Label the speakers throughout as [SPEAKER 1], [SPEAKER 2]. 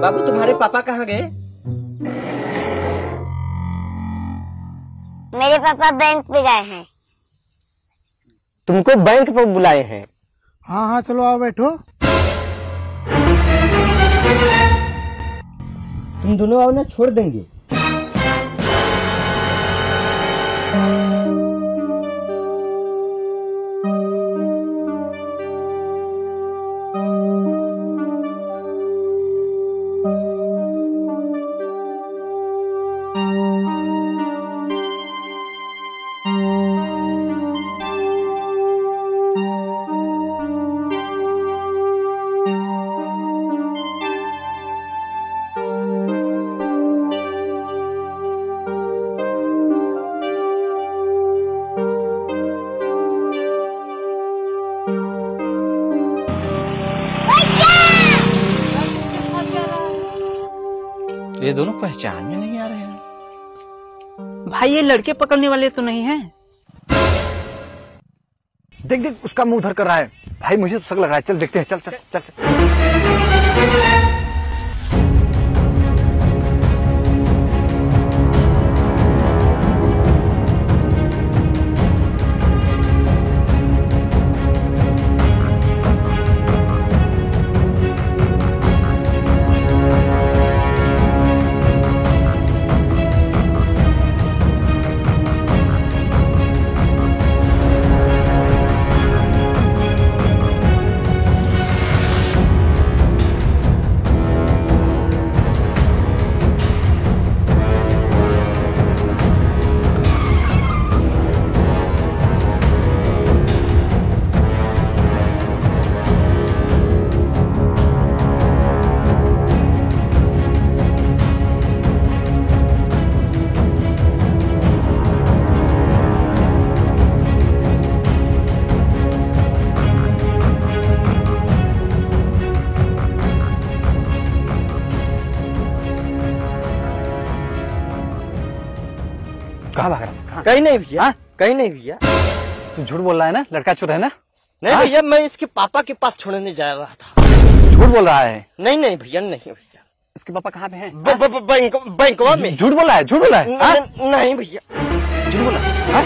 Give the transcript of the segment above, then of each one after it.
[SPEAKER 1] बाबू तुम्हारे पापा कहाँ गए?
[SPEAKER 2] मेरे पापा बैंक पे गए हैं।
[SPEAKER 1] तुमको बैंक पर बुलाए हैं।
[SPEAKER 3] हाँ हाँ चलो आओ बैठो।
[SPEAKER 1] तुम दोनों आओ ना छोड़ देंगे।
[SPEAKER 4] ये दोनों पहचान में नहीं आ रहे हैं।
[SPEAKER 5] भाई ये लड़के पकड़ने वाले तो नहीं है।
[SPEAKER 3] देख देख उसका मुँह धर कर रहा है। भाई मुझे तो शक लग रहा है। चल देखते हैं। चल चल चल चल। कहाँ भाग रहा है? कहाँ?
[SPEAKER 1] कहीं नहीं भैया
[SPEAKER 3] हाँ?
[SPEAKER 1] कहीं नहीं भैया।
[SPEAKER 3] तू झूठ बोल रहा है ना? लड़का चोर है ना?
[SPEAKER 1] नहीं
[SPEAKER 3] हाँ?
[SPEAKER 1] भैया मैं इसके पापा के पास छोड़ने जा रहा था।
[SPEAKER 3] झूठ बोल रहा है?
[SPEAKER 1] नहीं नहीं भैया नहीं भैया।
[SPEAKER 3] इसके पापा कहाँ पे हैं?
[SPEAKER 1] बैंक बैंकवा में।
[SPEAKER 3] झूठ बोल रहा है? झूठ बोल रहा है? हाँ?
[SPEAKER 1] नहीं भैया।
[SPEAKER 3] झूठ बोल है? हाँ?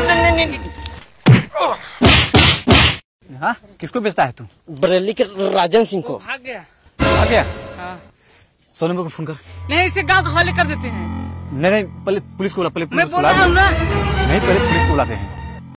[SPEAKER 3] हाँ? किसको बेचता है तू?
[SPEAKER 1] बरेली के राजन सिंह को।
[SPEAKER 5] भाग गया।
[SPEAKER 3] आ गया?
[SPEAKER 5] हाँ।
[SPEAKER 3] सोनू को फ़ोन कर।
[SPEAKER 5] नहीं इसे गाँव के हवाले कर देते हैं।
[SPEAKER 3] नहीं नहीं पहले पुलिस को बुला पहले पुलिस को
[SPEAKER 5] बोल
[SPEAKER 3] नहीं पहले पुलिस को बुलाते हैं।